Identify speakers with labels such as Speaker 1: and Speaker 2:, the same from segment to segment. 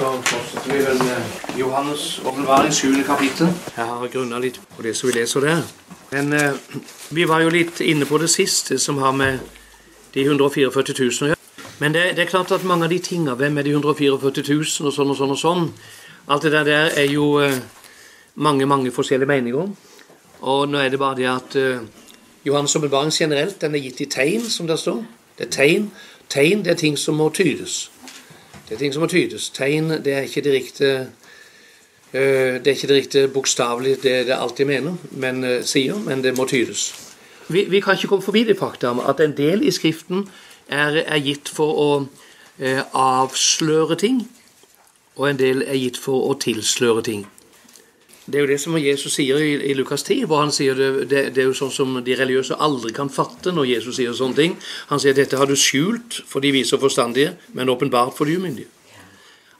Speaker 1: så fortsetter vi vel med Johannes' åpenbaring, 7. kapittel. Jeg har grunna litt på det som vi leser der. Men eh, vi var jo litt inne på det sist, det som har med de 144 000 å gjøre. Men det, det, er klart at mange av de tingene, hvem er de 144 000, og sånn og sånn og sånn, alt det der er jo eh, mange, mange forskjellige meninger om. Og nå er det bare det at eh, Johannes' åpenbaring generelt, den er gitt i tegn, som det står. Det er tegn. Tegn det er ting som må tydes. Det er ting som må tydes. Tegn det er ikke direkte uh, det er ikke direkte bokstavelig det det alltid mener, men uh, sier, men det må tydes. Vi, vi, kan ikke komme forbi det faktum at en del i Skriften er, er gitt for å uh, avsløre ting, og en del er gitt for å tilsløre ting. Det er jo det som Jesus sier i, i Lukas 10, hvor han sier det, det, det, er jo sånn som de religiøse aldri kan fatte når Jesus sier sånne ting. Han sier dette har du skjult for de vise og forstandige, men åpenbart for de umyndige.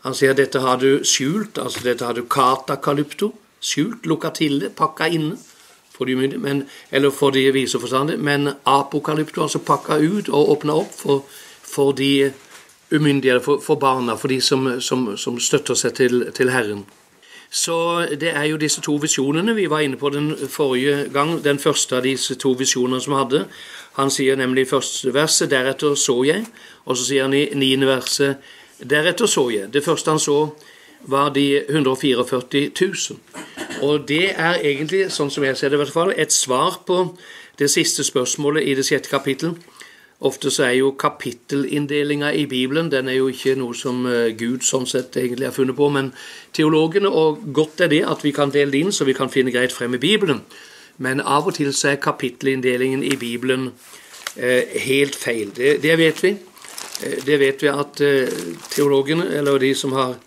Speaker 1: Han sier dette har du skjult, altså dette har du katakalypto, skjult, lukka det, pakka inne for de umyndige, men, eller for de vise og forstandige, men apokalypto, altså pakka ut og åpna opp for, for de umyndige, for, for, barna, for de som, som, som støtter seg til, til Herren. Så det er jo disse to visjonene vi var inne på den forrige gang. Den første av disse to visjonene som vi hadde. Han sier nemlig i første verset 'deretter så jeg', og så sier han i niende verset 'deretter så jeg'. Det første han så, var de 144 000. Og det er egentlig, sånn som jeg ser det i hvert fall, et svar på det siste spørsmålet i det sjette kapittel. Ofte så er jo kapittelinndelinga i Bibelen den er jo ikke noe som eh, Gud sånn sett egentlig har funnet på, men teologene, og godt er det at vi kan dele det inn så vi kan finne greit frem i Bibelen. Men av og til så er kapittelinndelingen i Bibelen eh, helt feil. Det, det, vet vi. Eh, det vet vi at eh, teologene, eller de som har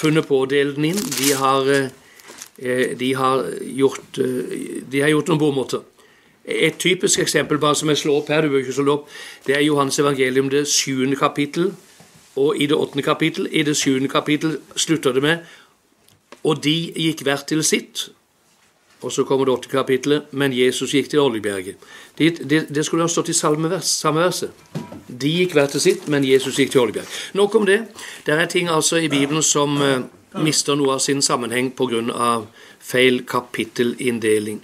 Speaker 1: funnet på å dele den inn, de har, eh, de har, gjort, eh, de har gjort noen bommåter. Et typisk eksempel bare som jeg slår opp her, du bør ikke slå opp, det er Johans evangelium, det sjuende kapittel. Og i det åttende kapittel, i det sjuende kapittel slutter det med Og de gikk hvert til sitt. Og så kommer det åttende kapittelet, men Jesus gikk til Oljeberget. Det, det, det, skulle ha stått i salmevers, samme verset. De gikk hvert til sitt, men Jesus gikk til Oljeberget. Nok om det. Det er ting altså i Bibelen som uh, mister noe av sin sammenheng pga. feil kapittelinndeling.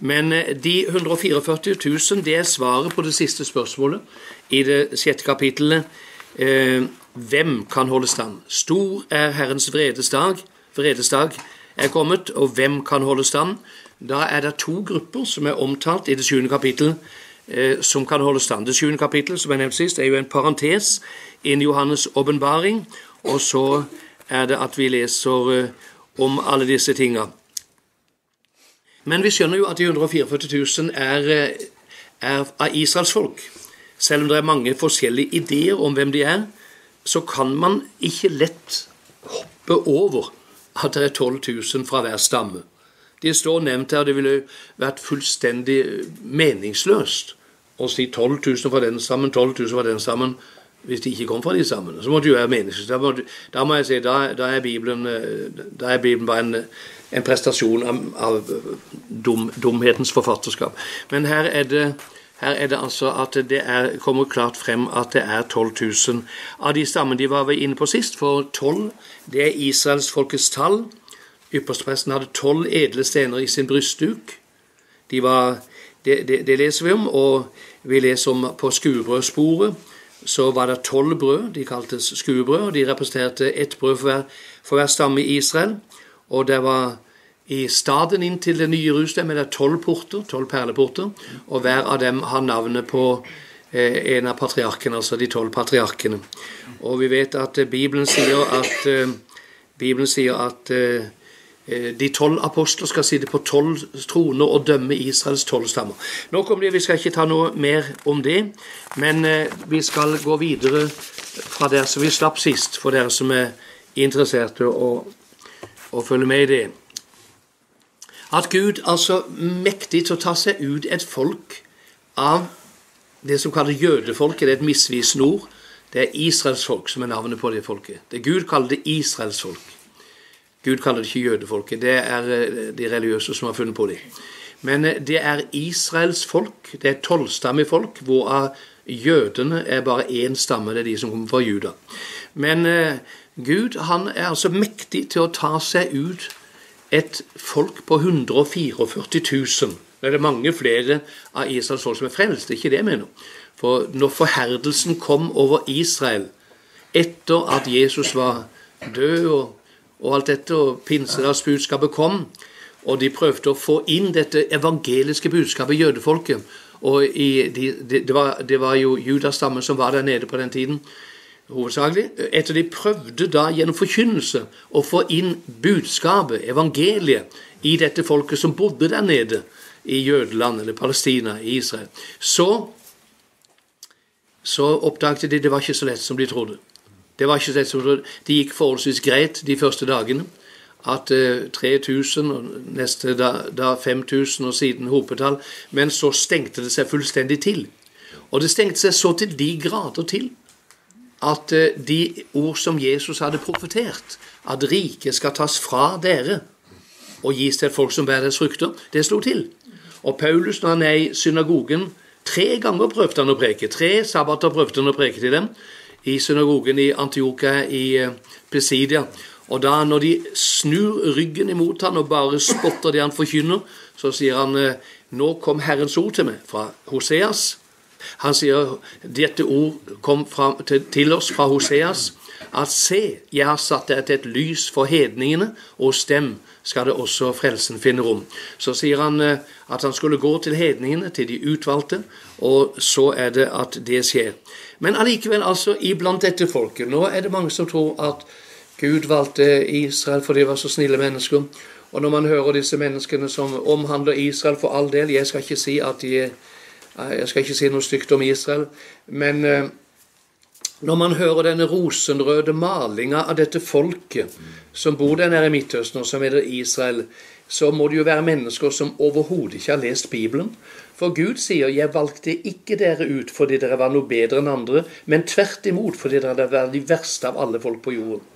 Speaker 1: Men eh, de 144 000 det er svaret på det siste spørsmålet i det sjette kapittelet. Eh, hvem kan holde stand? Stor er Herrens vredesdag. Vredesdag er kommet, og hvem kan holde stand? Da er det to grupper som er omtalt i det sjuende kapittelet, som kan holde stand. Det sjuende kapittelet, som jeg nevnte sist, er jo en parentes innen Johannes' åpenbaring, og så er det at vi leser eh, om alle disse tinga. Men vi skjønner jo at de 144 000 er, eh, er av Israels folk. Selv om det er mange forskjellige ideer om hvem de er, så kan man ikke lett hoppe over at det er 12 000 fra hver stamme. De står nevnt her, det ville vært fullstendig meningsløst å si 12 000 fra den stammen, 12 000 fra den sammen, hvis de ikke kom fra de sammen. Så måtte det jo være meningsløst. Da da må jeg si, da, da, er Bibelen, eh, da er Bibelen bare en en prestasjon av, av dum, dumhetens forfatterskap. Men her er det, her er det altså at det er, kommer klart frem at det er 12 000 av de stammene de var inne på sist. For 12 det er israelsfolkets tall. Ypperstepresten hadde tolv edle stener i sin brystduk. De det, det, det, leser vi om, og vi leser om på skuebrødsporet. Så var det tolv brød, de kaltes skuebrød, og de representerte ett brød for hver, for hver stamme i Israel. Og det var i staden inn til det nye Jerusalem er det tolv porter, tolv perleporter, og hver av dem har navnet på eh, en av patriarkene, altså de tolv patriarkene. Og vi vet at eh, Bibelen sier at, eh, Bibelen sier at eh, de tolv apostler skal sitte på tolv troner og dømme Israels tolv stammer. Nok om det, Vi skal ikke ta noe mer om det, men eh, vi skal gå videre fra der som vi slapp sist, for dere som er interesserte og og følge med i det. At Gud altså mektig til å ta seg ut et folk av det som kalles jødefolket, det er et misvisende ord. Det er Israels folk som er navnet på det folket. Det Gud kaller det Israels folk. Gud kaller det ikke jødefolket. Det er eh, de religiøse som har funnet på det. Men eh, det er Israels folk. Det er tolvstammig folk, hvorav jødene er bare én stamme, det er de som kommer fra Juda. Men eh, Gud han er altså mektig til å ta seg ut et folk på 144 000. Det er mange flere av Israels folk som er frelst, det er ikke det jeg mener. For når forherdelsen kom over Israel etter at Jesus var død, og, og alt dette, og pinsedagsbudskapet kom, og de prøvde å få inn dette evangeliske budskapet i jødefolket og i, de, de, det, var, det, var, jo judastammen som var der nede på den tiden, hovedsakelig. Etter de prøvde da gjennom forkynnelse å få inn budskapet, evangeliet, i dette folket som bodde der nede i Jødeland eller Palestina, i Israel, så, så oppdaget de det var ikke så lett som de trodde. Det var ikke sett som de. Det gikk forholdsvis greit de første dagene at 3000, og neste da, da 5000, og siden hopetall. Men så stengte det seg fullstendig til. Og det stengte seg så til de grader til at eh, de ord som Jesus hadde profetert, at riket skal tas fra dere og gis til folk som bærer deres frukter, det slo til. Og Paulus, når han er i synagogen Tre ganger prøvde han å preke. Tre sabbater prøvde han å preke til dem i synagogen i Antiokia i Presidia. Pesidia. Og da når de snur ryggen imot han og bare spotter det han forkynner, så sier han eh, nå kom Herrens ord til meg fra Hoseas. Han sier dette ord kom fra, til, til, oss fra Hoseas. At se, jeg har satt deg til et lys for hedningene, og hos skal det også frelsen finne rom. Så sier han eh, at han skulle gå til hedningene, til de utvalgte, og så er det at det skjer. Men allikevel, altså, iblant dette folket Nå er det mange som tror at Gud valgte Israel fordi de var så snille mennesker. Og når man hører disse menneskene som omhandler Israel for all del Jeg skal ikke si at de Jeg skal ikke si noe stygt om Israel, men eh, når man hører denne rosenrøde malinga av dette folket som bor der nede i Midtøsten, og som heter Israel, så må det jo være mennesker som overhodet ikke har lest Bibelen. For Gud sier 'Jeg valgte ikke dere ut fordi dere var noe bedre enn andre', men tvert imot fordi dere var de verste av alle folk på jorden.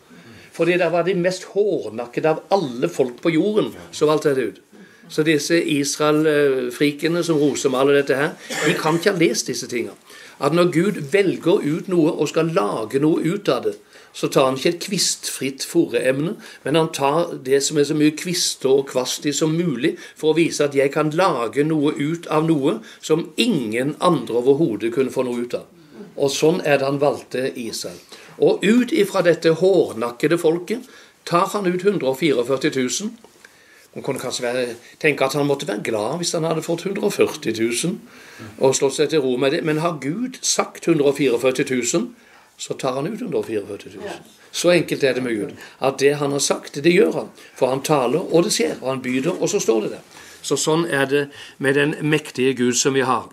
Speaker 1: Fordi dere var de mest hårnakkede av alle folk på jorden som valgte det ut. Så disse Israel-frikene som rosemaler dette her, de kan ikke ha lest disse tingene. At når Gud velger ut noe og skal lage noe ut av det, så tar han ikke et kvistfritt fòreemne, men han tar det som er så mye kvister og kvast i som mulig, for å vise at jeg kan lage noe ut av noe som ingen andre overhodet kunne få noe ut av. Og sånn er det han valgte Israel. Og ut ifra dette hårnakkede folket tar han ut 144 000. Man kunne kanskje være, tenke at han måtte være glad hvis han hadde fått 140 000 og slått seg til ro med det. Men har Gud sagt 144 000, så tar han ut 144 000. Så enkelt er det med Gud. At det han har sagt, det gjør han. For han taler, og det skjer. Og han byder, og så står det der. Så sånn er det med den mektige Gud som vi har.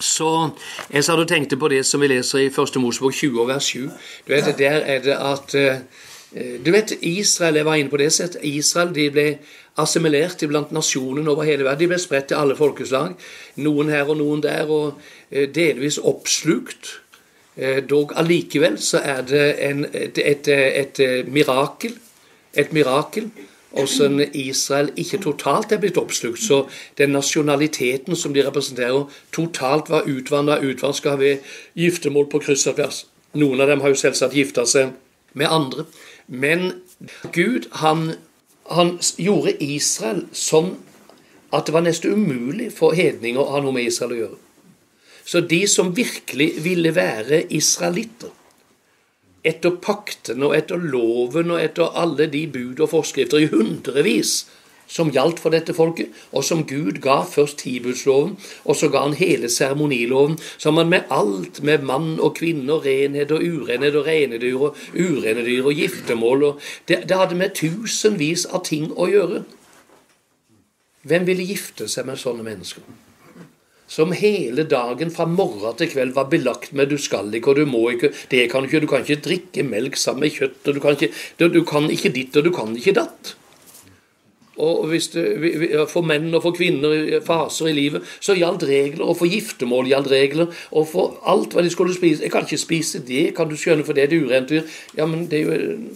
Speaker 1: Så jeg satt og tenkte på det som vi leser i Første Mosebok 20 vers 7. Du vet, Der er det at eh, Du vet, Israel jeg var inne på det sett, Israel de ble assimilert iblant nasjonene over hele verden. De ble spredt til alle folkeslag. Noen her og noen der, og eh, delvis oppslukt. Eh, dog allikevel så er det en, et, et, et mirakel. Et mirakel hvordan Israel ikke totalt er blitt oppslukt. Så den nasjonaliteten som de representerer, totalt var utvanna, utvanska ved giftermål på kryss og tvers. Noen av dem har jo selvsagt gifta seg med andre. Men Gud, han, han gjorde Israel sånn at det var nesten umulig for hedninger å ha noe med Israel å gjøre. Så de som virkelig ville være israelitter, etter paktene og etter loven og etter alle de bud og forskrifter i hundrevis som gjaldt for dette folket, og som Gud ga først tibudsloven, og så ga han hele seremoniloven, som han med alt, med mann og kvinne, og renhet og urenhet, og rene dyr og urene dyr, og giftermål og det, det hadde med tusenvis av ting å gjøre. Hvem ville gifte seg med sånne mennesker? som hele dagen fra morgen til kveld var belagt med 'du skal ikke', og 'du må ikke', det kan ikke, du kan ikke drikke melk sammen med kjøtt, og du kan ikke, du, du kan ikke ditt, og du kan ikke datt. Og det, For menn og for kvinner faser i livet så gjaldt regler, og for giftermål gjaldt regler, og for alt hva de skulle spise. 'Jeg kan ikke spise det, kan du skjønne, for det er det urent dyr.' 'Ja, men det er, jo,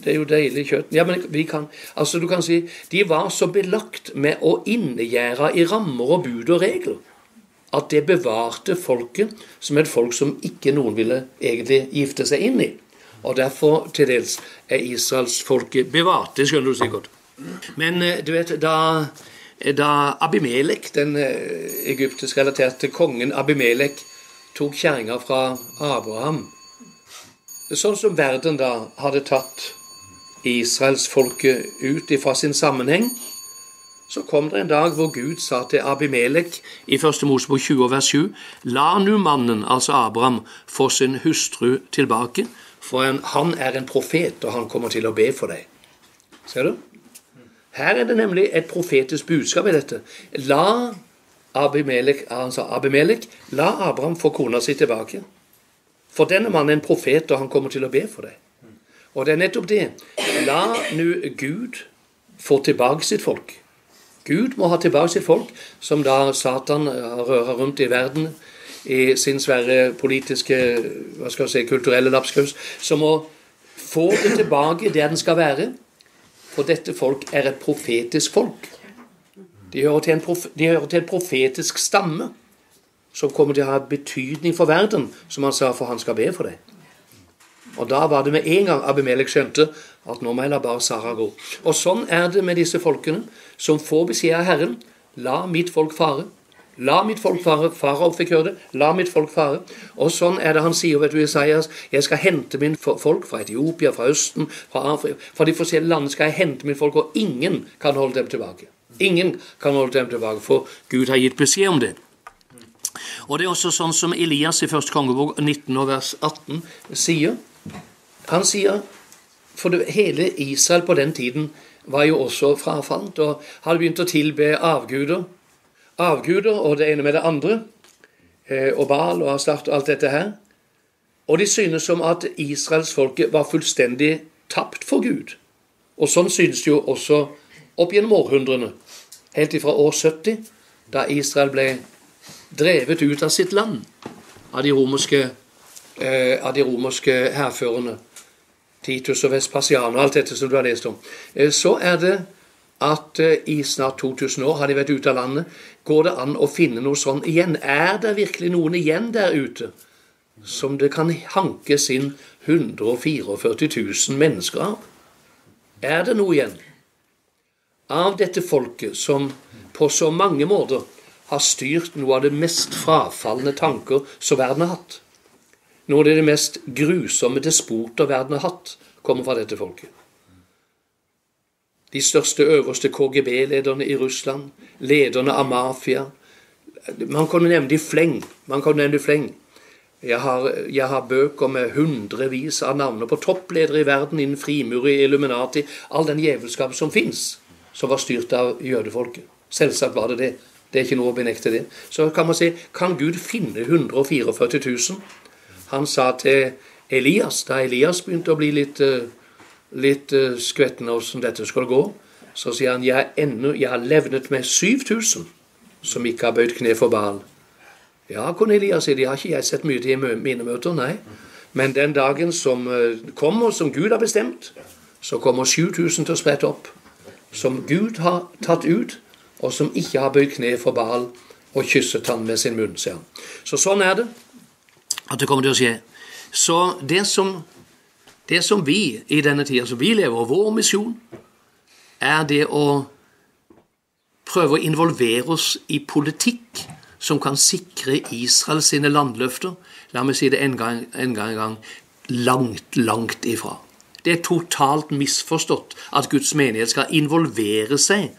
Speaker 1: det er jo deilig kjøtt.' Ja, men vi kan Altså, du kan si De var så belagt med å innegjerde i rammer og bud og regler at det bevarte folket som et folk som ikke noen ville egentlig gifte seg inn i. Og derfor til dels er israelsfolket bevart. Det skjønner du sikkert. Men eh, du vet, da, da Abimelek, den eh, egyptisk-relaterte kongen Abimelek, tok kjerringa fra Abraham Sånn som verden da hadde tatt israelsfolket ut fra sin sammenheng, så kom det en dag hvor Gud sa til Abimelek i 1. Mosebok 20 vers 7.: La nu mannen, altså Abraham, få sin hustru tilbake, for han er en profet, og han kommer til å be for deg. Ser du? Her er det nemlig et profetisk budskap i dette. La Abimelek, sa Abimelek, la Abraham få kona si tilbake. For denne mannen er en profet, og han kommer til å be for deg. Og det er nettopp det. La nå Gud få tilbake sitt folk. Gud må ha tilbake sitt folk, som da Satan rører rundt i verden i sin svære politiske, hva skal jeg si, kulturelle lapskaus, som må få det tilbake der den skal være. For dette folk er et profetisk folk. De hører til en, profe de hører til en profetisk stamme som kommer til å ha betydning for verden, som han sa, for han skal be for deg. Og da var det med en gang Abimelek skjønte at nå må jeg la bare Sara gå. Og sånn er det med disse folkene som får beskjed av Herren. La mitt folk fare. La mitt folk fare. Farao fikk høre det. La mitt folk fare. Og sånn er det han sier, vet du, Isaias. Jeg skal hente min folk fra Etiopia, fra Østen, fra Afrika. Fra de forskjellige landene skal jeg hente mitt folk, og ingen kan holde dem tilbake. Ingen kan holde dem tilbake, for Gud har gitt beskjed om det. Og det er også sånn som Elias i 1. kongebok 19 vers 18 sier. Han sier For hele Israel på den tiden var jo også frafalt og hadde begynt å tilbe avguder. Avguder og det ene med det andre. Eh, og Baal og Astart og alt dette her. Og de synes som at israelsfolket var fullstendig tapt for Gud. Og sånn synes det jo også opp gjennom århundrene. Helt ifra år 70, da Israel ble drevet ut av sitt land av de romerske, eh, av de romerske hærførerne. Titus og Vespasian og alt dette som du har lest om. Eh, så er det at eh, i snart 2000 år har de vært ute av landet. Går det an å finne noe sånn igjen? Er det virkelig noen igjen der ute som det kan hankes inn 144 000 mennesker av? Er det noe igjen? Av dette folket som på så mange måter har styrt noe av det mest frafalne tanker som verden har hatt. Noe av det mest grusomme despoter verden har hatt, kommer fra dette folket. De største øverste KGB-lederne i Russland, lederne av mafia Man kan nevne det i fleng. Man kan nevne det i fleng. Jeg har, jeg har, bøker med hundrevis av navner på toppledere i verden innen frimureri, Illuminati All den djevelskap som fins, som var styrt av jødefolket. Selvsagt var det det. Det er ikke noe å benekte det. Så kan man si kan Gud finne 144 000? Han sa til Elias, da Elias begynte å bli litt, eh, litt eh, skvetten hvordan dette skal gå, så sier han jeg, ennå, jeg har levnet med 7000 som ikke har bøyd kne for Baal. Ja, Cornelia sier de har ikke jeg sett mye til i mine møter, nei. Men den dagen som eh, kommer, som Gud har bestemt, så kommer 7000 til å sprette opp. Som Gud har tatt ut og som ikke har bøyd kne for Baal og kysset han med sin munn, sier han. Så sånn er det at det kommer til å skje. Så det som, det som vi i denne tida som vi lever, og vår misjon, er det å prøve å involvere oss i politikk som kan sikre Israel sine landløfter. La meg si det en gang, en en gang langt, langt ifra. Det er totalt misforstått at Guds menighet skal involvere seg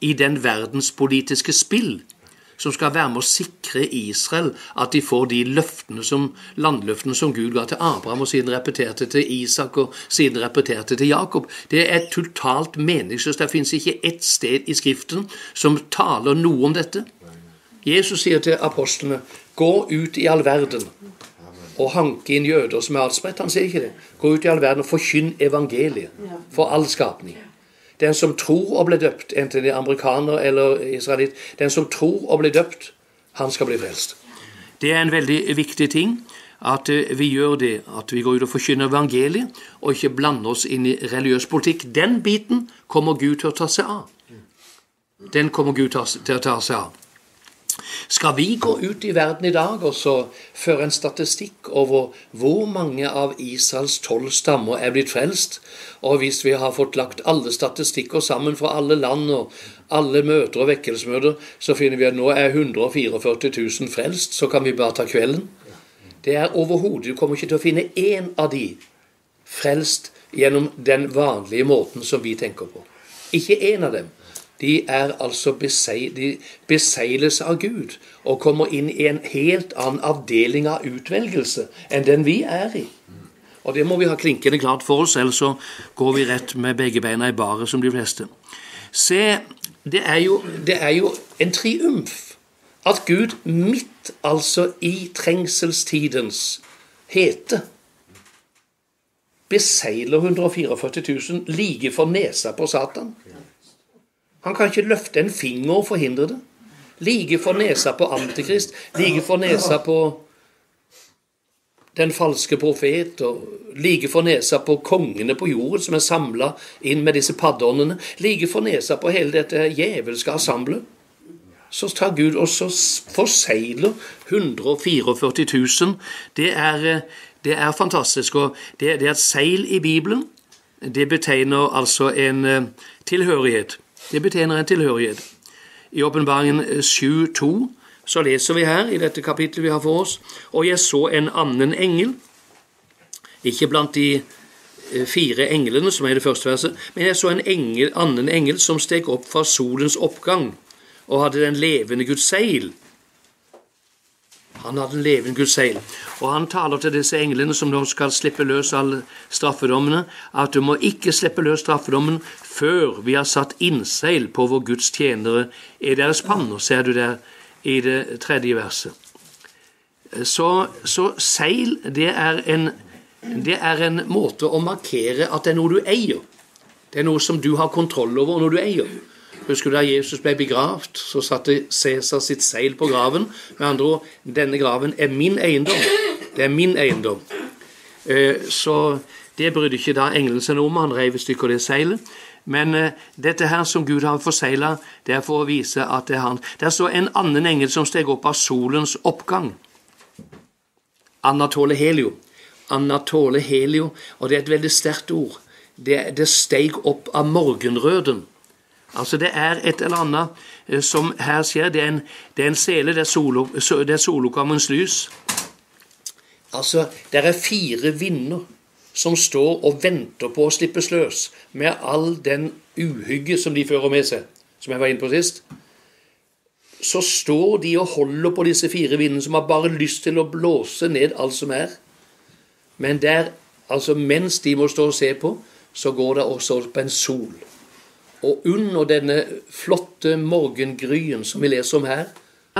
Speaker 1: i den verdenspolitiske spill som skal være med å sikre Israel at de får de løftene som, landløftene som Gud ga til Abraham, og siden repeterte til Isak og siden repeterte til Jakob. Det er totalt meningsløst. Det fins ikke ett sted i Skriften som taler noe om dette. Jesus sier til apostlene, 'Gå ut i all verden' og hanke inn jøder som er adspredte. Han sier ikke det. Gå ut i all verden og forkynn evangeliet for all skapning. Den som tror og blir døpt, enten det er amerikaner eller israelitt, den som tror og blir døpt, han skal bli frelst. Det er en veldig viktig ting at eh, vi gjør det, at vi går ut og forkynner evangeliet, og ikke blander oss inn i religiøs politikk. Den biten kommer Gud til å ta seg av. Den kommer Gud til å ta seg av. Skal vi gå ut i verden i dag og så føre en statistikk over hvor mange av Israels tolv stammer er blitt frelst, og hvis vi har fått lagt alle statistikker sammen fra alle land og alle møter og vekkelsesmøter, så finner vi at nå er 144 000 frelst, så kan vi bare ta kvelden. Det er overhodet Du kommer ikke til å finne én av de frelst gjennom den vanlige måten som vi tenker på. Ikke én av dem de er altså besegles av Gud og kommer inn i en helt annen avdeling av utvelgelse enn den vi er i. Og det må vi ha klinkende klart for oss, ellers så går vi rett med begge beina i baret, som de fleste. Se, det er jo, det er jo en triumf at Gud midt altså i trengselstidens hete beseiler 144 000 like for nesa på Satan. Han kan ikke løfte en finger og forhindre det. Like for nesa på Antikrist, like for nesa på den falske profet, og like for nesa på kongene på jorden som er samla inn med disse paddeåndene, like for nesa på hele dette djevelske assemblet. Så tar Gud og så forsegler 144 000. Det er, det er fantastisk. Og det, det er et seil i Bibelen. Det betegner altså en eh, tilhørighet. Det betjener en tilhørighet. I åpenbaringen 7.2 så leser vi her i dette kapittelet vi har for oss, og jeg så en annen engel, ikke blant de eh, fire englene som er det første verset, men jeg så en engel, annen engel som steg opp fra solens oppgang og hadde den levende Guds seil han hadde levende Guds seil. Og han taler til disse englene som nå skal slippe løs alle straffedommene, at du må ikke slippe løs straffedommen før vi har satt innseil på vår Guds tjenere i deres panner, ser du der i det tredje verset. Så, så seil, det er, en, det er en måte å markere at det er noe du eier. Det er noe som du har kontroll over, noe du eier. Husker du da Jesus ble begravd, så satte Cæsar sitt seil på graven. Med andre ord, denne graven er min eiendom. Det er min eiendom. Eh, så det brydde ikke da engelen seg om. Han reiv i stykker det seilet. Men uh, dette her som Gud har forsegla, det er for å vise at det er han. Det er så en annen engel som steg opp av solens oppgang. Anatole Helio. Anatole Helio, og det er et veldig sterkt ord. Det, det steg opp av morgenrøden. Altså Det er et eller annet eh, som her skjer. Det er en, det er en sele, det er, solo, det er solokammerens lys. Altså, det er fire vinder som står og venter på å slippes løs, med all den uhygge som de fører med seg, som jeg var inne på sist. Så står de og holder på disse fire vindene, som har bare lyst til å blåse ned alt som er. Men der, altså mens de må stå og se på, så går det også opp en sol. Og under denne flotte morgengryen som vi leser om her,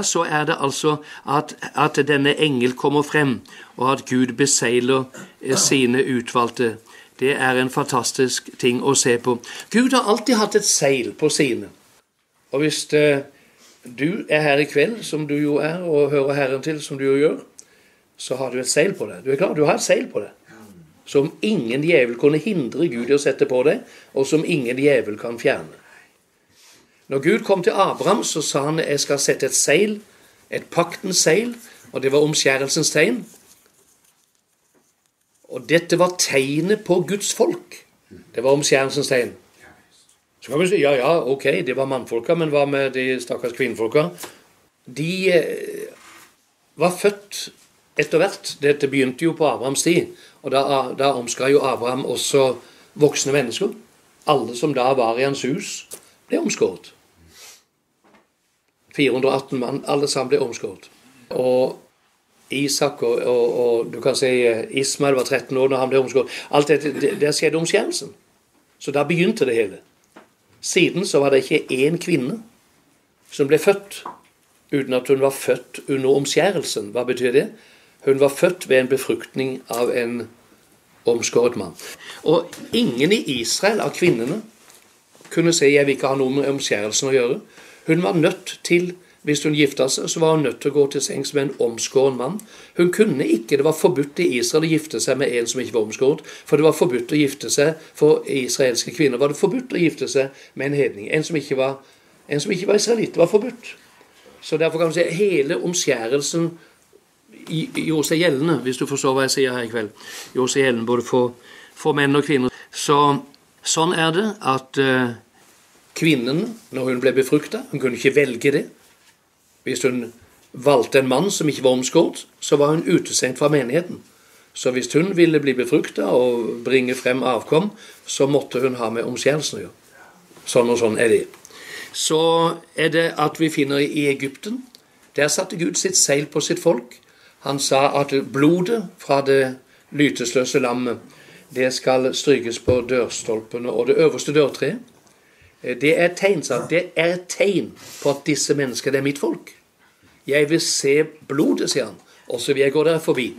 Speaker 1: så er det altså at, at, denne engel kommer frem, og at Gud beseiler eh, sine utvalgte. Det er en fantastisk ting å se på. Gud har alltid hatt et seil på sine. Og hvis det, du er her i kveld, som du jo er, og hører Herren til, som du jo gjør, så har du et seil på deg. Du er klar? Du har et seil på deg som ingen djevel kunne hindre Gud i å sette på deg, og som ingen djevel kan fjerne. Når Gud kom til Abraham, så sa han jeg skal sette et seil, et paktens seil, og det var omskjærelsens tegn. Og dette var tegnet på Guds folk. Det var omskjærelsens tegn. Så kan vi si ja, ja, ok, det var mannfolka, men hva med de stakkars kvinnfolka? De eh, var født etter hvert. Dette begynte jo på Abrahams tid. Og da, da omskar jo Abraham også voksne mennesker. Alle som da var i hans hus, ble omskåret. 418 mann, alle sammen ble omskåret. Og Isak og, og, og, du kan si Ismael var 13 år da han ble omskåret. Alt dette, Der skjedde omskjærelsen. Så da begynte det hele. Siden så var det ikke én kvinne som ble født uten at hun var født under omskjærelsen. Hva betyr det? Hun var født ved en befruktning av en omskåret mann. Og ingen i Israel av kvinnene kunne si 'jeg vil ikke ha noe med omskjærelsen å gjøre'. Hun var nødt til, hvis hun gifta seg, så var hun nødt til å gå til sengs med en omskåren mann. Hun kunne ikke, Det var forbudt i Israel å gifte seg med en som ikke var omskåret. For det var forbudt å gifte seg for israelske kvinner var det forbudt å gifte seg med en hedning. En som ikke var, en som ikke var israelitt. Det var forbudt. Så derfor kan man si hele omskjærelsen gjorde seg gjeldende, hvis du forstår hva jeg sier her i kveld. Gjorde seg gjeldende både for, for menn og kvinner. Så sånn er det at uh, kvinnen, når hun ble befrukta Hun kunne ikke velge det. Hvis hun valgte en mann som ikke var omskåret, så var hun utestengt fra menigheten. Så hvis hun ville bli befrukta og bringe frem avkom, så måtte hun ha med omskjærelsen å gjøre. Sånn og sånn er det. Så er det at vi finner i Egypten. Der satte Gud sitt seil på sitt folk. Han sa at blodet fra det lytesløse lammet, det skal strykes på dørstolpene og det øverste dørtreet. Det er et tegn, sa Det er et tegn på at disse menneskene er mitt folk. Jeg vil se blodet, sier han, og så vil jeg gå der forbi.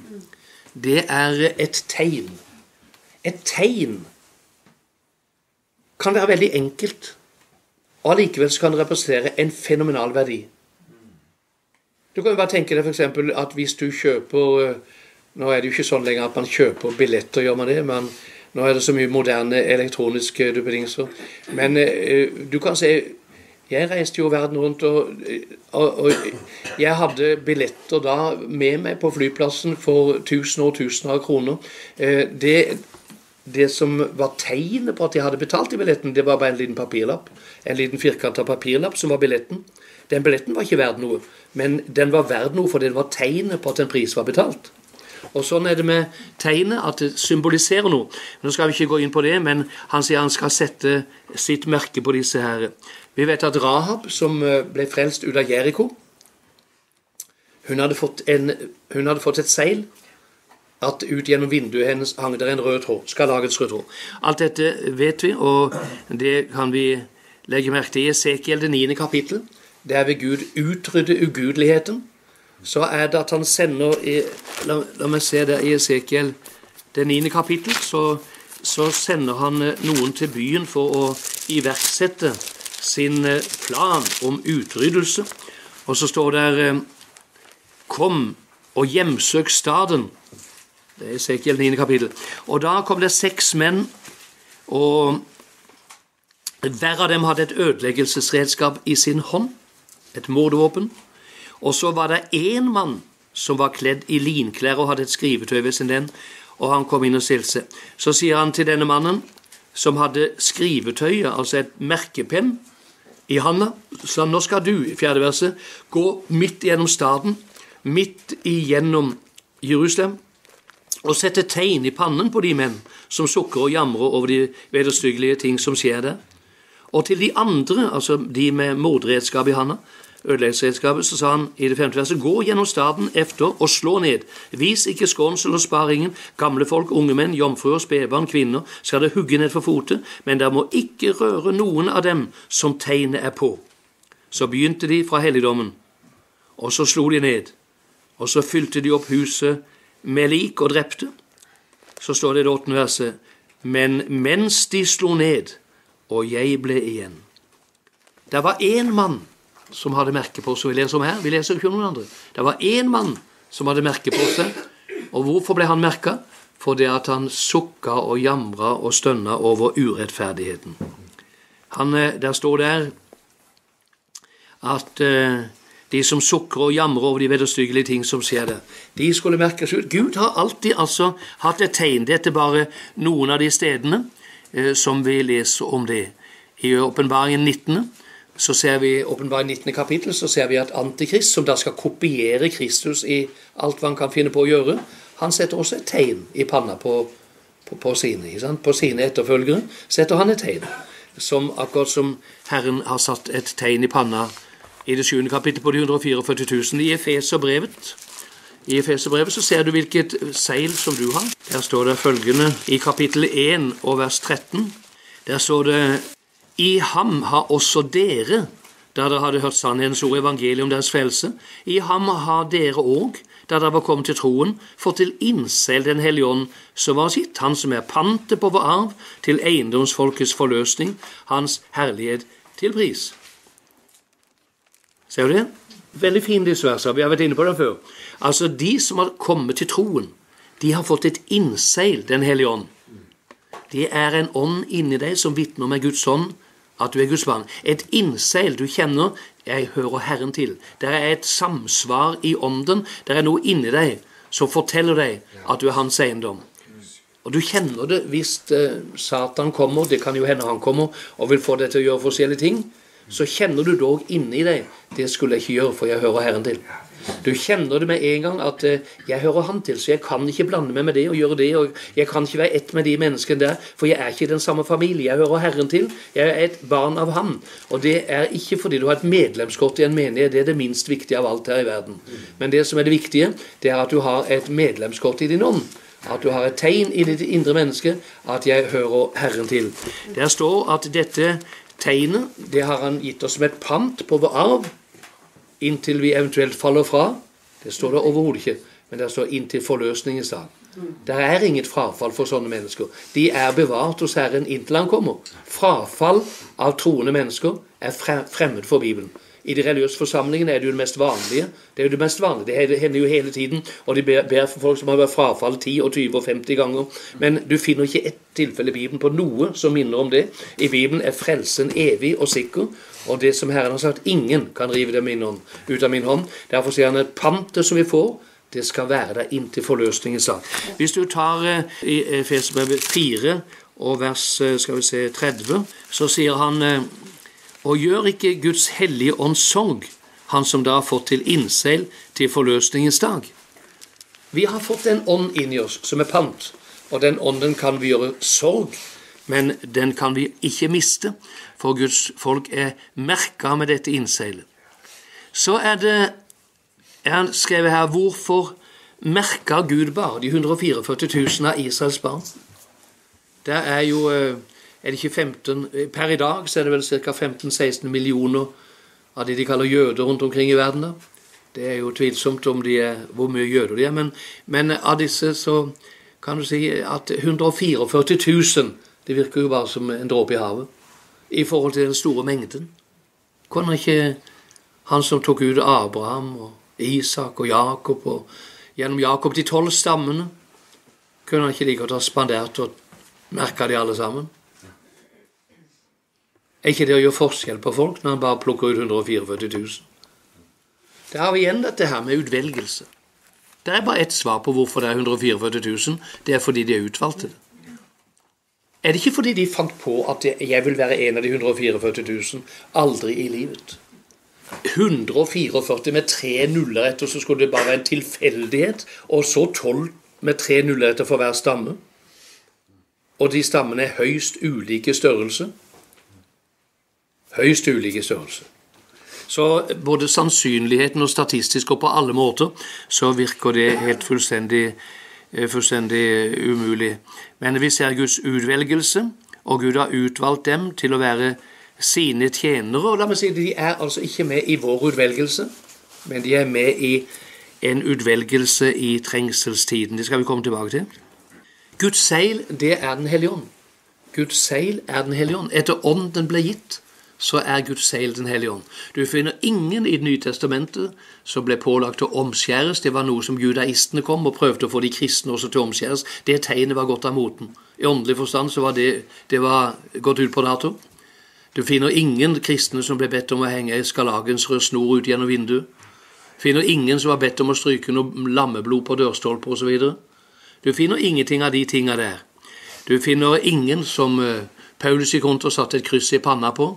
Speaker 1: Det er et tegn. Et tegn kan være veldig enkelt, og allikevel kan det representere en fenomenal verdi. Du kan jo bare tenke deg f.eks. at hvis du kjøper eh, Nå er det jo ikke sånn lenger at man kjøper billetter, gjør man det? men nå er det så mye moderne elektroniske duppedingser. Men eh, du kan se Jeg reiste jo verden rundt, og, og, og, jeg hadde billetter da med meg på flyplassen for tusener og tusener av kroner. Eh, det, det som var tegnet på at de hadde betalt i billetten, det var bare en liten papirlapp. En liten firkanta papirlapp som var billetten. Den billetten var ikke verd noe, men den var verd noe fordi det var tegnet på at en pris var betalt. Og Sånn er det med tegnet, at det symboliserer noe. Nå skal vi ikke gå inn på det, men han sier han skal sette sitt merke på disse her. Vi vet at Rahab, som eh, ble frelst ut av Jeriko, hun hadde fått, en, hun hadde fått et seil. At ut gjennom vinduet hennes hang der en rød tråd. Skarlagets rød tråd. Alt dette vet vi, og det kan vi legge merke til i Esekiel, det niende kapittel der ved Gud utrydde ugudeligheten, så er det at han sender i, la, la, meg se der i Esekiel, det niende kapittel, så, så, sender han eh, noen til byen for å iverksette sin eh, plan om utryddelse. Og så står det eh, Kom og hjemsøk staden. Det er Esekiel 9. kapittel. Og da kom det seks menn, og hver av dem hadde et ødeleggelsesredskap i sin hånd et mordvåpen. Og så var det én mann som var kledd i linklær og hadde et skrivetøy ved sin den, og han kom inn og stilte seg. Så sier han til denne mannen, som hadde skrivetøyet, altså et merkepenn, i handa, så nå skal du, i fjerde verset, gå midt gjennom staden, midt igjennom Jerusalem, og sette tegn i pannen på de menn som sukker og jamrer over de vederstyggelige ting som skjer der. Og til de andre, altså de med mordredskap i handa, ødeleggelsesredskapet, så sa han i det femte verset, gå gjennom staden efter og slå ned. Vis ikke skånsel og sparingen. Gamle folk, unge menn, jomfruer, spedbarn, kvinner skal det hugge ned for fotet, men dere må ikke røre noen av dem som tegnet er på. Så begynte de fra helligdommen, og så slo de ned. Og så fylte de opp huset med lik og drepte. Så står det i det åttende verset, men mens de slo ned, og jeg ble igjen. Det var én mann som hadde merke på seg. Vi leser om her, vi leser ikke om noen andre. Det var én mann som hadde merke på seg. Og hvorfor ble han merka? Fordi at han sukka og jamra og stønna over urettferdigheten. Han, eh, der står der at uh, de som sukrer og jamrer over de vederstyggelige ting som skjer der, de skulle merkes ut. Gud har alltid altså hatt et tegn. Dette er bare noen av de stedene eh, som vi leser om det. I Åpenbaringen 19 så ser vi åpenbart 19. kapittel så ser vi at Antikrist, som da skal kopiere Kristus i alt hva han kan finne på å gjøre, han setter også et tegn i panna på, på, på sine. På sine etterfølgere setter han et tegn. Som, akkurat som Herren har satt et tegn i panna i det 7. kapittel på de 144 000 i Efeserbrevet. I så ser du hvilket seil som du har. Der står det følgende i kapittel 1 og vers 13. Der står det i ham har også dere, da dere hadde hørt sannhetens ord evangeliet om deres frelse, i ham har dere òg, da dere var kommet til troen, fått til innseil Den hellige ånd, som var sitt, han som er pantet på vår arv, til eiendomsfolkets forløsning, hans herlighet til pris. Ser du det? Veldig fin disse versene. Vi har vært inne på det før. Altså, De som har kommet til troen, de har fått et innseil Den hellige ånd. Det er en ånd inni deg som vitner med Guds ånd at du er Guds barn. Et innseil. Du kjenner jeg hører Herren til. Det er et samsvar i ånden. Det er noe inni deg som forteller deg at du er hans eiendom. Og du kjenner det hvis eh, Satan kommer, det kan jo hende han kommer, og vil få deg til å gjøre forskjellige ting. Så kjenner du dog inni deg det skulle jeg ikke gjøre, for jeg hører Herren til. Du kjenner det med en gang at eh, 'jeg hører Han til', så jeg kan ikke blande meg med det og gjøre det. og Jeg kan ikke være ett med de menneskene der, for jeg er ikke i den samme familie. Jeg hører Herren til. Jeg er et barn av Han. Og det er ikke fordi du har et medlemskort i en menighet. Det er det minst viktige av alt her i verden. Men det som er det viktige, det er at du har et medlemskort i din ånd. At du har et tegn i ditt indre menneske at 'jeg hører Herren til'. Der står at dette tegnet det har han gitt oss som et pant på vår arv inntil vi eventuelt faller fra. Det står det overhodet ikke, men det står 'inntil forløsningens dag'. Det er inget frafall for sånne mennesker. De er bevart hos Herren inntil Han kommer. Frafall av troende mennesker er fremmed for Bibelen. I de religiøse forsamlingene er det jo det mest vanlige. Det er jo det mest vanlige, det hender jo hele tiden. Og de ber, for folk som har vært frafall 10 og 20 og 50 ganger. Men du finner ikke ett tilfelle i Bibelen på noe som minner om det. I Bibelen er frelsen evig og sikker. Og det som Herren har sagt, ingen kan rive dem hånd, ut av min hånd. Derfor sier han at pantet som vi får, det skal være der inntil forløsningens dag. Hvis du tar eh, i Efesbrevet 4 og vers eh, skal vi se, 30, så sier han eh, og gjør ikke Guds hellige ånd sorg, han som da har fått til innseil til forløsningens dag. Vi har fått en ånd inni oss som er pant, og den ånden kan vi gjøre sorg, men den kan vi ikke miste, for Guds folk er merka med dette innseilet. Så er det er han skrevet her hvorfor merka Gud bare de 144 000 av Israels barn? Det er jo eh, er det ikke 15 Per i dag så er det vel ca. 15-16 millioner av de de kaller jøder rundt omkring i verden. da. Det er jo tvilsomt om de er, hvor mye jøder de er, men, men av disse så kan du si at 144 000 Det virker jo bare som en dråpe i havet i forhold til den store mengden. Kunne ikke han som tok ut Abraham og Isak og Jakob og gjennom Jakob de tolv stammene, kunne han ikke like godt ha spandert og merka de alle sammen? Er ikke det å gjøre forskjell på folk når han bare plukker ut 144 000? Det har vi igjen dette her med utvelgelse. Det er bare ett svar på hvorfor det er 144 000. Det er fordi de er utvalgte. Er det ikke fordi de fant på at jeg vil være en av de 144 000? Aldri i livet. 144 med tre nuller etter, så skulle det bare være en tilfeldighet. Og så tolv med tre nuller etter for hver stamme. Og de stammene er høyst ulike størrelse høyst ulike størrelser. Så både sannsynligheten og statistisk og på alle måter så virker det helt fullstendig, eh, fullstendig umulig. Men vi ser Guds utvelgelse, og Gud har utvalgt dem til å være sine tjenere. Og la meg si, De er altså ikke med i vår utvelgelse, men de er med i en utvelgelse i trengselstiden. Det skal vi komme tilbake til. Guds seil, det er Den hellige ånd. Guds seil er Den hellige ånd. Etter ånden ble gitt, så er Guds seil Den hellige ånd. Du finner ingen i Det nye testamentet som ble pålagt å omskjæres. Det var noe som judaistene kom og prøvde å få de kristne også til å omskjæres. Det tegnet var gått av moten. I åndelig forstand så var det, det var gått ut på dato. Du finner ingen kristne som ble bedt om å henge skarlagensrød snor ut gjennom vinduet. Du finner ingen som var bedt om å stryke noe lammeblod på dørstolper osv. Du finner ingenting av de tinga der. Du finner ingen som uh, Paulus i og satte et kryss i panna på.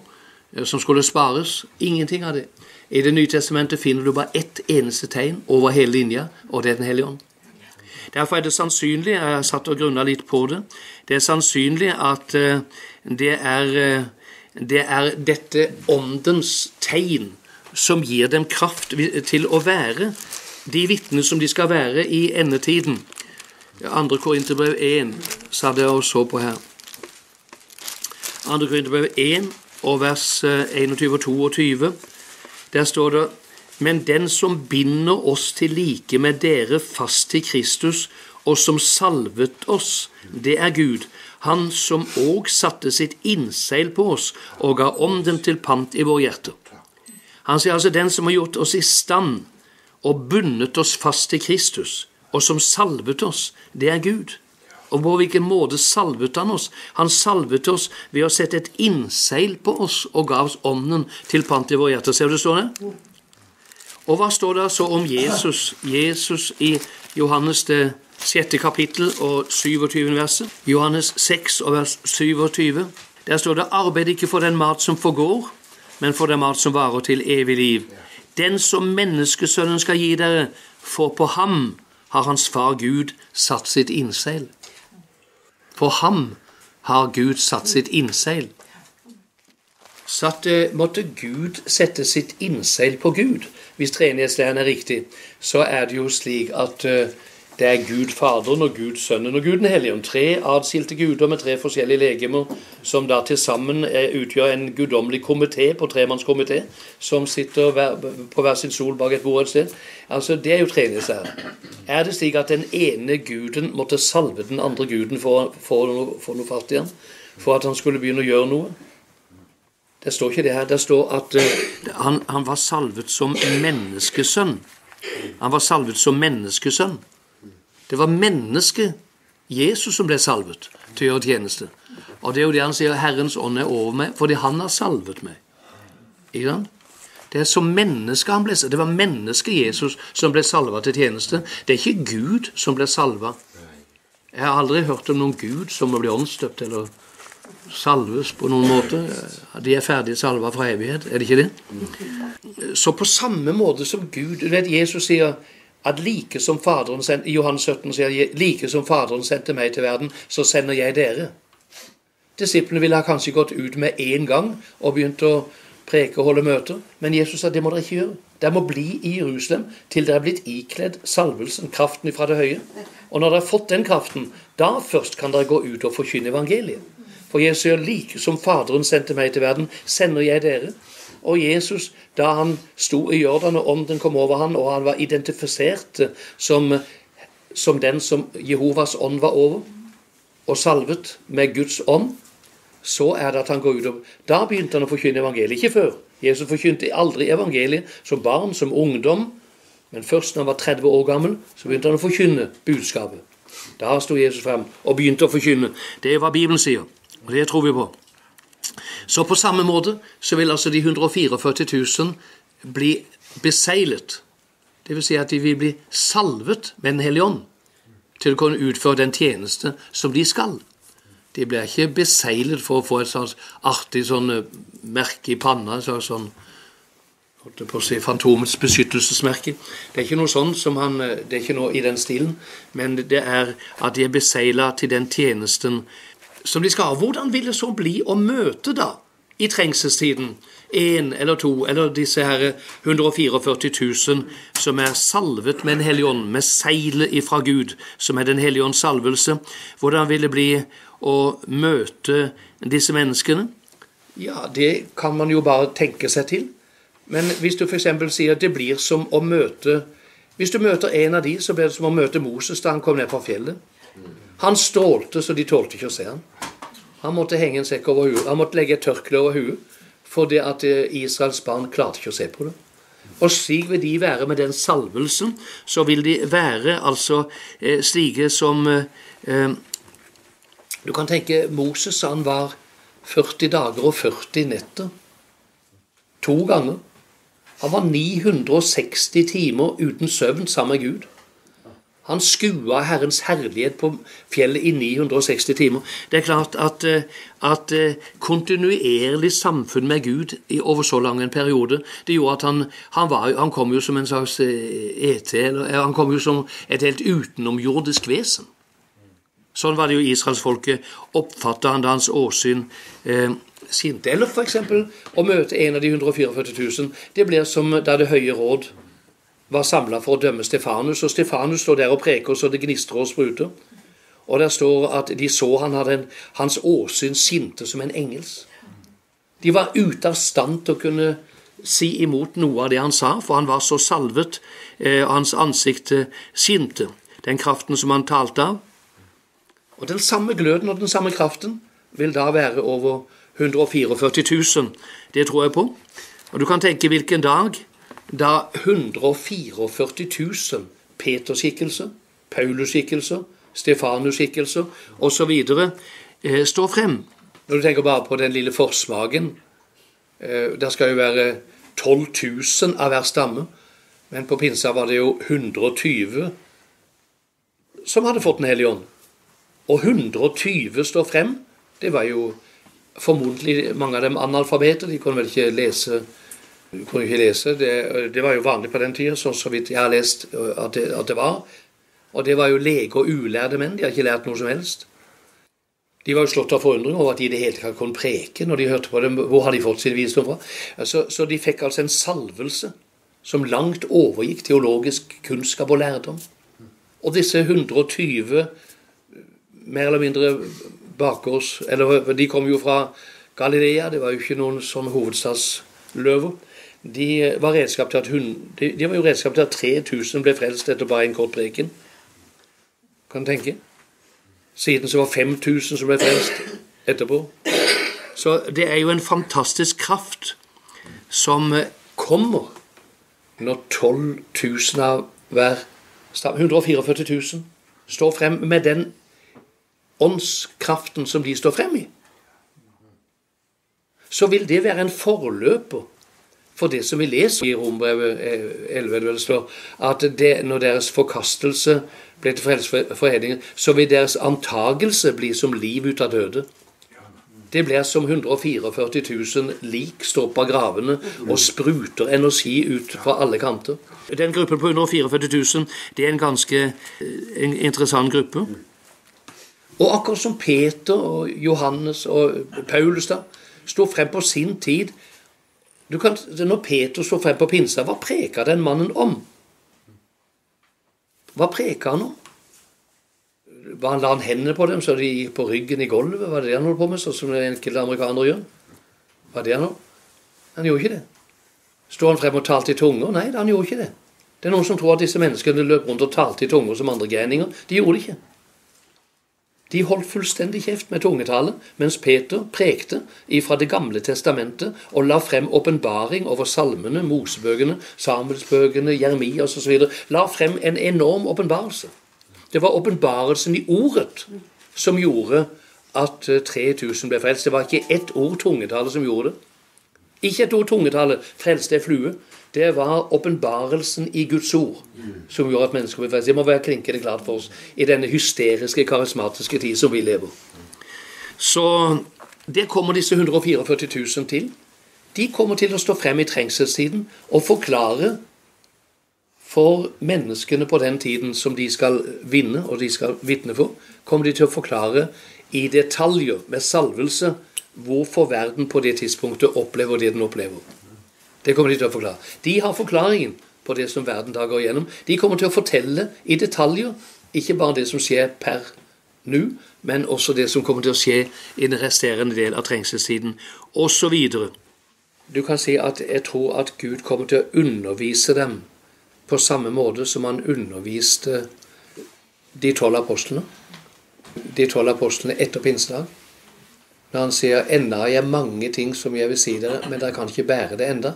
Speaker 1: Eh, som skulle spares. Ingenting av det. I Det nye testamentet finner du bare ett eneste tegn over hele linja, og det er Den hellige ånd. Derfor er det sannsynlig, jeg har satt og grunna litt på det, det er sannsynlig at eh, det er, eh, det er dette åndens tegn som gir dem kraft til å være de vitnene som de skal være i endetiden. Andre Korinterbrev 1 sa det og så på her. Andre Korinterbrev 1 og vers 21 eh, og 22. Der står det Men den som binder oss til like med dere fast til Kristus, og som salvet oss, det er Gud, Han som òg satte sitt innseil på oss og ga ånden til pant i våre hjerter. Han sier altså den som har gjort oss i stand og bundet oss fast til Kristus, og som salvet oss, det er Gud. Og på hvilken måte salvet han oss? Han salvet oss ved å sette et innseil på oss og ga oss ånden til pant i vår hjerte. Ser du det står der? Og hva står det så om Jesus? Jesus i Johannes det sjette kapittel og 27. verset. Johannes 6 og vers 27. Der står det 'Arbeid ikke for den mat som forgår, men for den mat som varer til evig liv'. Den som menneskesønnen skal gi dere, for på ham har hans far Gud satt sitt innseil. På ham har Gud satt sitt innseil. Så at eh, måtte Gud sette sitt innseil på Gud, hvis treenighetslæren er riktig, så er det jo slik at eh, det er Gud Faderen og Gud Sønnen og Gud den hellige ånd. Tre adskilte guder med tre forskjellige legemer, som da til sammen utgjør en guddommelig komité på tremannskomité, som sitter på hver sin sol bak et bord et sted. Altså, Det er jo treenighetslæren. Er det slik at den ene guden måtte salve den andre guden for, for, noe, noe fatt i ham? For at han skulle begynne å gjøre noe? Det står ikke det her. Det står at uh, han, han, var salvet som menneskesønn. Han var salvet som menneskesønn. Det var mennesket, Jesus, som ble salvet til å gjøre tjeneste. Og det er jo det han sier 'Herrens ånd er over meg', fordi han har salvet meg. Ikke sant? Det er som menneske han ble Det var mennesket Jesus som ble salva til tjeneste. Det er ikke Gud som ble salva. Jeg har aldri hørt om noen Gud som må bli åndsdøpt eller salves på noen måte. De er ferdig salva fra evighet, er det ikke det? Så på samme måte som Gud du vet, Jesus sier at like som Faderen sendte, Johan 17 sier like som Faderen sendte meg til verden, så sender jeg dere. Disiplene ville ha kanskje gått ut med en gang og begynt å preke og holde møter, men Jesus sa det må dere ikke gjøre. Dere må bli i Jerusalem til dere er blitt ikledd salvelsen, kraften fra det høye. Og når dere har fått den kraften, da først kan dere gå ut og forkynne evangeliet. For Jesus gjør like som Faderen sendte meg til verden, sender jeg dere. Og Jesus, da han sto i Jordan og ånden kom over han, og han var identifisert som, som den som Jehovas ånd var over, og salvet med Guds ånd, så er det at han går ut og Da begynte han å forkynne evangeliet. Ikke før. Jesus forkynte aldri evangeliet som barn, som ungdom. Men først når han var 30 år gammel, så begynte han å forkynne budskapet. Da sto Jesus frem og begynte å forkynne. Det er hva Bibelen sier, og det tror vi på. Så på samme måte så vil altså de 144 000 bli beseglet. Vil si at de vil bli salvet med Den hellige ånd til å kunne utføre den tjeneste som de skal. De blir ikke beseglet for å få et sånt artig sånn eh, merke i panna. Så, sånn på å si, Fantomets beskyttelsesmerke. Det er ikke noe sånn som han, eh, det er ikke noe i den stilen, men det er at de er besegla til den tjenesten som de skal ha. Hvordan vil det så bli å møte, da, i trengselstiden, én eller to, eller disse her 144 000 som er salvet med en hellig ånd, med seilet ifra Gud, som er Den hellige ånds salvelse? Hvordan vil det bli å møte disse menneskene? Ja, det kan man jo bare tenke seg til. Men hvis du f.eks. sier at det blir som å møte Hvis du møter en av de, så blir det som å møte Moses da han kom ned fra fjellet. Han strålte så de tålte ikke å se ham. Han måtte henge en sekk over huet. Han måtte legge et tørkle over huet fordi at eh, Israels barn klarte ikke å se på det. Og slik vil de være med den salvelsen. Så vil de være altså eh, slike som eh, eh Du kan tenke Moses han var 40 dager og 40 netter. To ganger. Han var 960 timer uten søvn sammen med Gud. Han skua Herrens herlighet på fjellet i 960 timer. Det er klart at, eh, at eh, kontinuerlig samfunn med Gud over så lang en periode det gjorde at han, han, var, han kom jo som en slags ET. Eh, e han kom jo som et helt utenomjordisk vesen. Sånn var det jo israelsfolket oppfatta han da hans åsyn eh, sinte. Eller f.eks. å møte en av de 144 000. Det blir som da Det høye råd var samla for å dømme Stefanus, og Stefanus står der og preker så det gnistrer og spruter. Og der står at de så han hadde en, hans åsyn sinte som en engels. De var ute av stand til å kunne si imot noe av det han sa, for han var så salvet, eh, hans ansikt eh, sinte. Den kraften som han talte av. Og den samme gløden og den samme kraften vil da være over 144 000. Det tror jeg på. Og du kan tenke hvilken dag da 144 000 Peterskikkelser, Paulus-skikkelser, Stefanus-skikkelser osv. Eh, står frem. Når du tenker bare på den lille forsmaken. Eh, der skal jo være 12 000 av hver stamme. Men på pinsa var det jo 120 som hadde fått Den hellige ånd. Og 120 står frem. Det var jo formodentlig mange av dem analfabeter. De kunne vel ikke lese. De kunne ikke lese. Det, det var jo vanlig på den tida, så, så vidt jeg har lest at det, at det var. Og det var jo lege og ulærde menn. De hadde ikke lært noe som helst. De var jo slått av forundring over at de i det hele tatt kunne preke når de hørte på dem. Hvor har de fått sin visdom fra? Så, så de fikk altså en salvelse som langt overgikk teologisk kunnskap og lærdom. Og disse 120 mer eller mindre bakgårds Eller de kom jo fra Galilea, det var jo ikke noen sånn hovedstadsløver. De var, redskap til at hun, de, de var jo redskap til at 3000 ble frelst etter bare en kort preken. Kan du tenke? Siden så var 5000 som ble frelst etterpå. Så det er jo en fantastisk kraft som kommer når 12 000 av hver stamme 144 000 står frem med den åndskraften som de står frem i, så vil det være en forløper for det som vi leser i Rombrevet 11, eh, det står, at det, når deres forkastelse ble til frelsesforhedringen, så vil deres antagelse bli som liv ut av døde. Det blir som 144 000 lik står på gravene og spruter energi ut fra alle kanter. Den gruppen på 144 000 det er en ganske eh, en interessant gruppe. Og akkurat som Peter og Johannes og Paulus da, sto frem på sin tid kan, Når Peter sto frem på pinsa, hva preka den mannen om? Hva preka han om? Var han La han hendene på dem så de gikk på ryggen i gulvet? Var det det han holdt på med, sånn som enkelte amerikanere gjør? Var det han Han gjorde ikke det. Sto han frem og talte i tunger? Nei, han gjorde ikke det. Det er noen som tror at disse menneskene løp rundt og talte i tunger som andre gærninger. De gjorde det ikke. De holdt fullstendig kjeft med tungetallet, mens Peter prekte ifra Det gamle testamentet og la frem åpenbaring over salmene, Mosebøkene, Samuelsbøkene, Jeremias osv. La frem en enorm åpenbarelse. Det var åpenbarelsen i ordet som gjorde at 3000 eh, ble frelst. Det var ikke ett ord tungetallet som gjorde det. Ikke et ord tungetallet frelste er flue. Det var åpenbarelsen i Guds ord som gjorde at mennesker ble frelst. Det må være klinkende klart for oss i denne hysteriske, karismatiske tid som vi lever. Så det kommer disse 144 000 til. De kommer til å stå frem i trengselstiden og forklare for menneskene på den tiden som de skal vinne, og de skal vitne for, kommer de til å forklare i detaljer, med salvelse, hvorfor verden på det tidspunktet opplever det den opplever. Det kommer de til å forklare. De har forklaringen på det som verden da går igjennom. De kommer til å fortelle i detaljer ikke bare det som skjer per nå, men også det som kommer til å skje i den resterende del av trengselstiden, osv. Du kan si at jeg tror at Gud kommer til å undervise dem på samme måte som han underviste de tolv apostlene. De tolv apostlene etter pinsedag. Når han sier 'enda har jeg mange ting som jeg vil si dere, men dere kan ikke bære det enda'.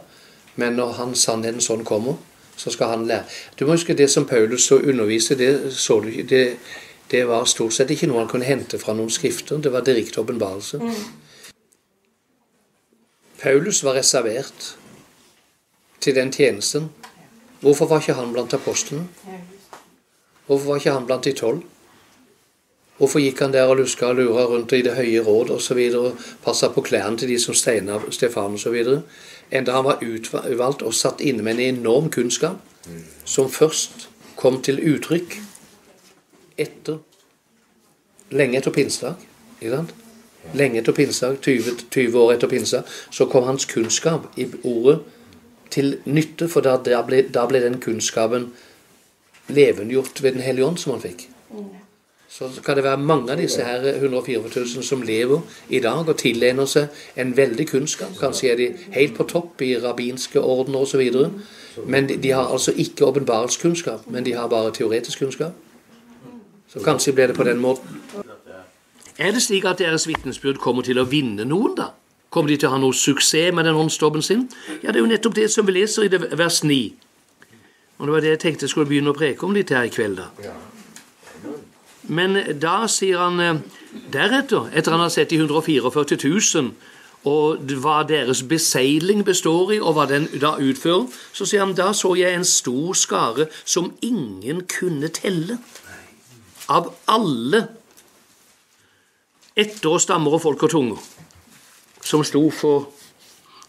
Speaker 1: Men når han sannheten sånn kommer, så skal han lære. Du må huske det som Paulus så underviste, det, så du, det, det var stort sett ikke noe han kunne hente fra noen skrifter. Det var direkte åpenbarelse. Mm. Paulus var reservert til den tjenesten Hvorfor var ikke han blant apostlene? Hvorfor var ikke han blant de tolv? Hvorfor gikk han der og luska og lura rundt i Det høye råd osv. Og, passa på klærne til de som steina Stefan osv.? Enda han var utvalgt og satt inne med en enorm kunnskap som først kom til uttrykk etter lenge etter pinsedag. Lenge etter pinsedag, 20, 20 år etter pinsedag, så kom hans kunnskap i ordet til nytte, for da, ble, ble, den kunnskapen levendegjort ved Den hellige ånd som han fikk. Så kan det være mange av disse her 144 000 som lever i dag og tilegner seg en veldig kunnskap. Kanskje er de helt på topp i rabbinske ordener osv. Men de, de, har altså ikke åpenbarelseskunnskap, men de har bare teoretisk kunnskap. Så kanskje blir det på den måten. Er det slik at deres vitnesbyrd kommer til å vinne noen, da? Kommer de til å ha noe suksess med den åndsdåpen sin? Ja, det er jo nettopp det som vi leser i det, vers 9. Og det var det jeg tenkte jeg skulle begynne å preke om litt her i kveld. da. Men da sier han eh, deretter, etter han har sett de 144 000, og hva deres beseiling består i, og hva den da utfører, så sier han da så jeg en stor skare som ingen kunne telle. Av alle etter- og folk og tunger som sto for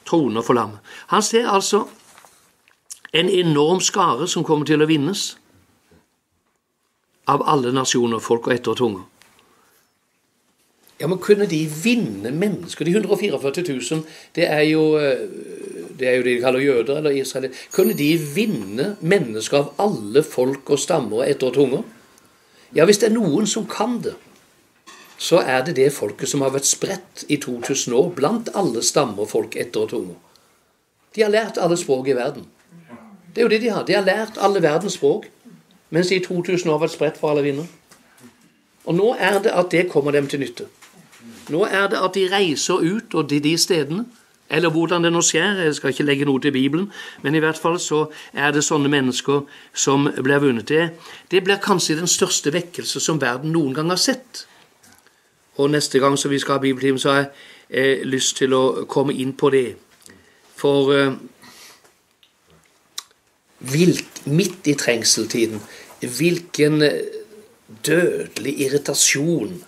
Speaker 1: troner for lammet. Han ser altså en enorm skare som kommer til å vinnes av alle nasjoner, folk og etter og tunger. Ja, men kunne de vinne mennesker? De 144 000, det er jo eh, det er jo det de kaller jøder eller israelere. Kunne de vinne mennesker av alle folk og stammer og etter og tunger? Ja, hvis det er noen som kan det, så er det det folket som har vært spredt i 2000 år blant alle stammer, folk, etter og tunger. De har lært alle språk i verden. Det er jo det de har. De har lært alle verdens språk mens de i 2000 år har vært spredt for alle vinder. Og nå er det at det kommer dem til nytte. Nå er det at de reiser ut og til de stedene, eller hvordan det nå skjer, jeg skal ikke legge noe til Bibelen, men i hvert fall så er det sånne mennesker som blir vunnet. Det, det blir kanskje den største vekkelse som verden noen gang har sett. Og neste gang som vi skal ha bibeltime, så har jeg eh, lyst til å komme inn på det. For eh, vilt, midt i trengseltiden hvilken eh, dødelig irritasjon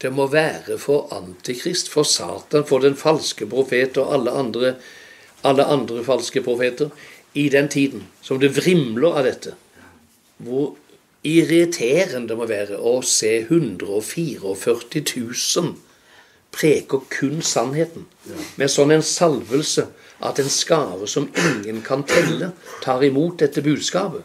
Speaker 1: det må være for Antikrist, for Satan, for den falske profet og alle andre, alle andre falske profeter i den tiden, som det vrimler av dette. Hvor irriterende det må være å se 144 000 preker kun sannheten. Med sånn en salvelse at en skare som ingen kan telle, tar imot dette budskapet.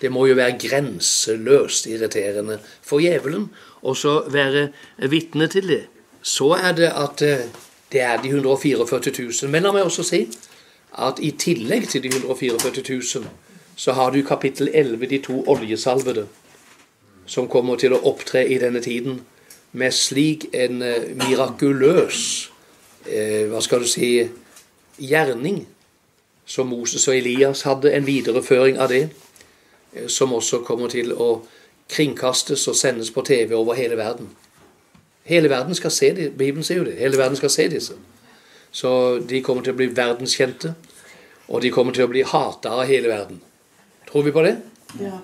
Speaker 1: Det må jo være grenseløst irriterende for djevelen å være vitne til det. Så er det at eh, det er de 144 000. Men la meg også si at i tillegg til de 144 000, så har du kapittel 11, de to oljesalvede, som kommer til å opptre i denne tiden med slik en eh, mirakuløs eh, Hva skal du si gjerning som Moses og Elias hadde, en videreføring av det. Eh, som også kommer til å kringkastes og sendes på TV over hele verden. Hele verden skal se det. Bibelen sier jo det. Hele verden skal se disse. Så de kommer til å bli verdenskjente, og de kommer til å bli hata av hele verden. Tror vi på det? Ja.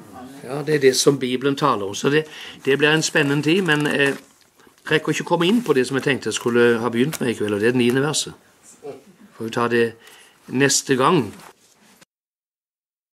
Speaker 1: ja det er det som Bibelen taler om. Så det, det blir en spennende tid. Men jeg rekker ikke å komme inn på det som jeg tenkte jeg skulle ha begynt med i kveld, og det er det niende verset. Får vi ta det neste gang.